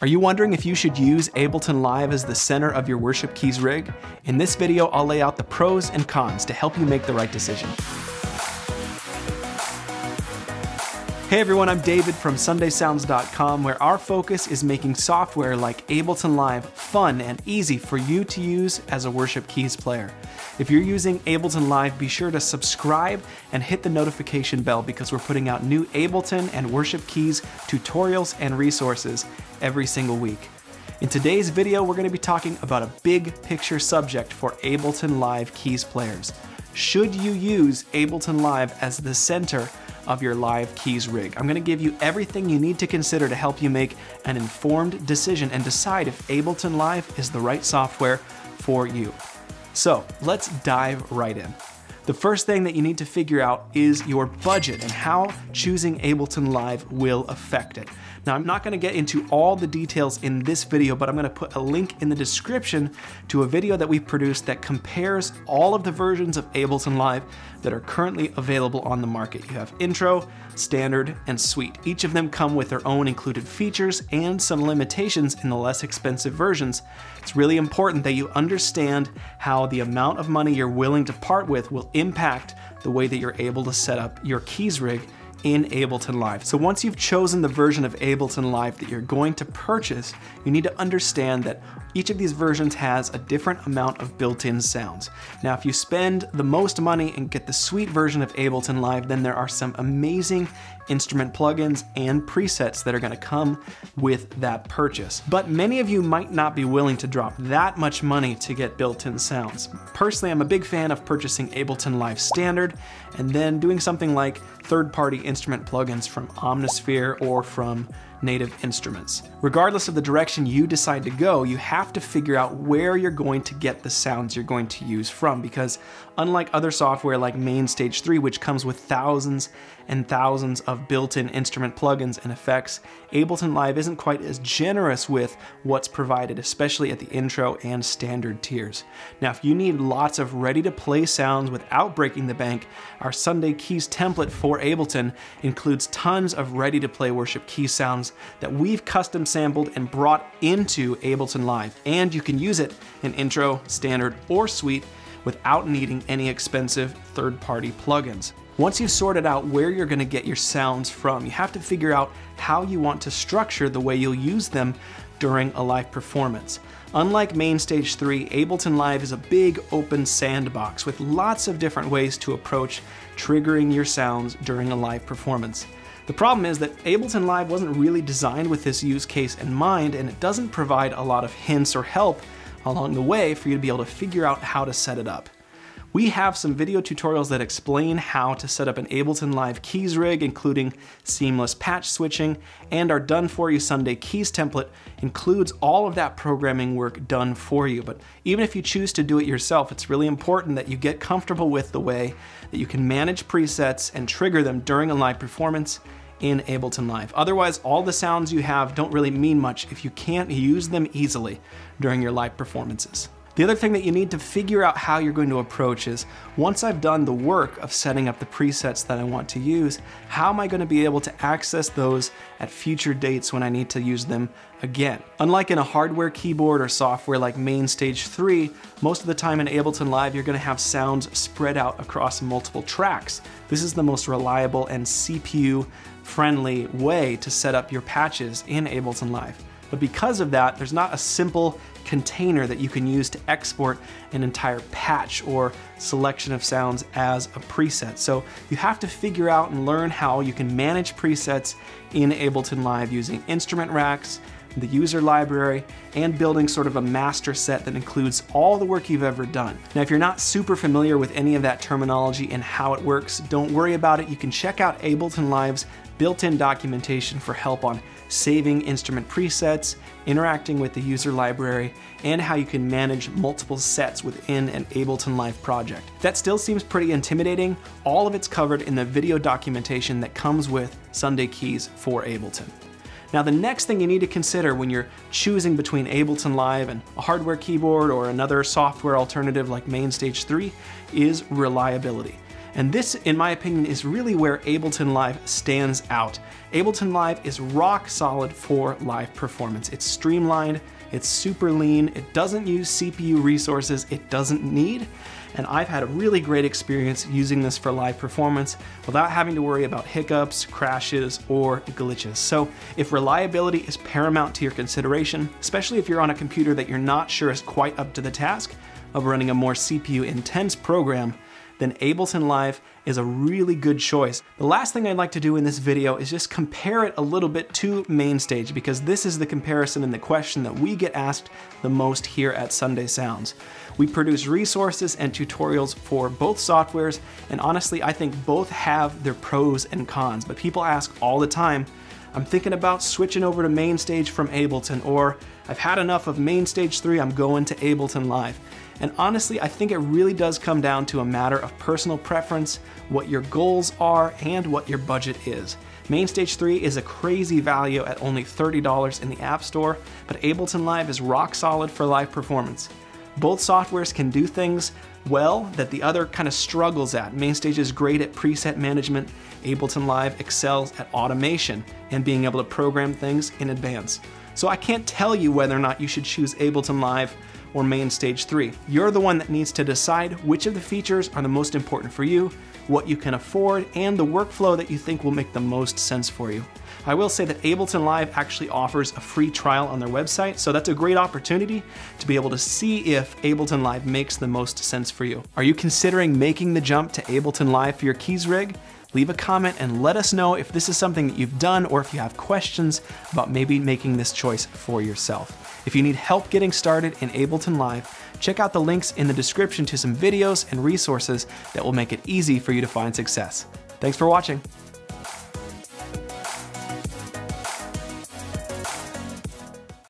Are you wondering if you should use Ableton Live as the center of your Worship Keys rig? In this video, I'll lay out the pros and cons to help you make the right decision. Hey everyone, I'm David from SundaySounds.com, where our focus is making software like Ableton Live fun and easy for you to use as a Worship Keys player. If you're using Ableton Live, be sure to subscribe and hit the notification bell because we're putting out new Ableton and Worship Keys tutorials and resources every single week. In today's video, we're going to be talking about a big picture subject for Ableton Live Keys players. Should you use Ableton Live as the center of your live keys rig. I'm gonna give you everything you need to consider to help you make an informed decision and decide if Ableton Live is the right software for you. So let's dive right in. The first thing that you need to figure out is your budget and how choosing Ableton Live will affect it. Now, I'm not gonna get into all the details in this video, but I'm gonna put a link in the description to a video that we've produced that compares all of the versions of Ableton Live that are currently available on the market. You have Intro, Standard, and Suite. Each of them come with their own included features and some limitations in the less expensive versions. It's really important that you understand how the amount of money you're willing to part with will impact the way that you're able to set up your keys rig in Ableton Live. So once you've chosen the version of Ableton Live that you're going to purchase, you need to understand that each of these versions has a different amount of built-in sounds. Now, if you spend the most money and get the Suite version of Ableton Live, then there are some amazing instrument plugins and presets that are gonna come with that purchase. But many of you might not be willing to drop that much money to get built-in sounds. Personally, I'm a big fan of purchasing Ableton Live Standard and then doing something like third-party instrument plugins from Omnisphere or from native instruments. Regardless of the direction you decide to go, you have to figure out where you're going to get the sounds you're going to use from because unlike other software like MainStage 3, which comes with thousands and thousands of built-in instrument plugins and effects, Ableton Live isn't quite as generous with what's provided, especially at the intro and standard tiers. Now, if you need lots of ready-to-play sounds without breaking the bank, our Sunday Keys template for Ableton includes tons of ready-to-play worship key sounds that we've custom sampled and brought into Ableton Live, and you can use it in intro, standard, or suite without needing any expensive third-party plugins. Once you've sorted out where you're gonna get your sounds from, you have to figure out how you want to structure the way you'll use them during a live performance. Unlike MainStage 3, Ableton Live is a big open sandbox with lots of different ways to approach triggering your sounds during a live performance. The problem is that Ableton Live wasn't really designed with this use case in mind and it doesn't provide a lot of hints or help along the way for you to be able to figure out how to set it up. We have some video tutorials that explain how to set up an Ableton Live Keys rig, including seamless patch switching, and our Done For You Sunday Keys template includes all of that programming work done for you. But even if you choose to do it yourself, it's really important that you get comfortable with the way that you can manage presets and trigger them during a live performance in Ableton Live. Otherwise, all the sounds you have don't really mean much if you can't use them easily during your live performances. The other thing that you need to figure out how you're going to approach is, once I've done the work of setting up the presets that I want to use, how am I going to be able to access those at future dates when I need to use them again? Unlike in a hardware keyboard or software like MainStage 3, most of the time in Ableton Live you're going to have sounds spread out across multiple tracks. This is the most reliable and CPU friendly way to set up your patches in Ableton Live. But because of that, there's not a simple container that you can use to export an entire patch or selection of sounds as a preset. So you have to figure out and learn how you can manage presets in Ableton Live using instrument racks, the user library, and building sort of a master set that includes all the work you've ever done. Now, if you're not super familiar with any of that terminology and how it works, don't worry about it. You can check out Ableton Live's built-in documentation for help on saving instrument presets, interacting with the user library, and how you can manage multiple sets within an Ableton Live project. that still seems pretty intimidating, all of it's covered in the video documentation that comes with Sunday Keys for Ableton. Now the next thing you need to consider when you're choosing between Ableton Live and a hardware keyboard or another software alternative like MainStage 3 is reliability. And this, in my opinion, is really where Ableton Live stands out. Ableton Live is rock solid for live performance. It's streamlined, it's super lean, it doesn't use CPU resources it doesn't need, and I've had a really great experience using this for live performance without having to worry about hiccups, crashes, or glitches. So if reliability is paramount to your consideration, especially if you're on a computer that you're not sure is quite up to the task of running a more CPU intense program, then Ableton Live is a really good choice. The last thing I'd like to do in this video is just compare it a little bit to MainStage because this is the comparison and the question that we get asked the most here at Sunday Sounds. We produce resources and tutorials for both softwares, and honestly, I think both have their pros and cons, but people ask all the time, I'm thinking about switching over to MainStage from Ableton, or I've had enough of MainStage 3, I'm going to Ableton Live. And honestly, I think it really does come down to a matter of personal preference, what your goals are, and what your budget is. MainStage 3 is a crazy value at only $30 in the App Store, but Ableton Live is rock solid for live performance. Both softwares can do things well that the other kind of struggles at. MainStage is great at preset management, Ableton Live excels at automation and being able to program things in advance. So I can't tell you whether or not you should choose Ableton Live or MainStage 3. You're the one that needs to decide which of the features are the most important for you, what you can afford, and the workflow that you think will make the most sense for you. I will say that Ableton Live actually offers a free trial on their website, so that's a great opportunity to be able to see if Ableton Live makes the most sense for you. Are you considering making the jump to Ableton Live for your keys rig? Leave a comment and let us know if this is something that you've done or if you have questions about maybe making this choice for yourself. If you need help getting started in Ableton Live, check out the links in the description to some videos and resources that will make it easy for you to find success. Thanks for watching.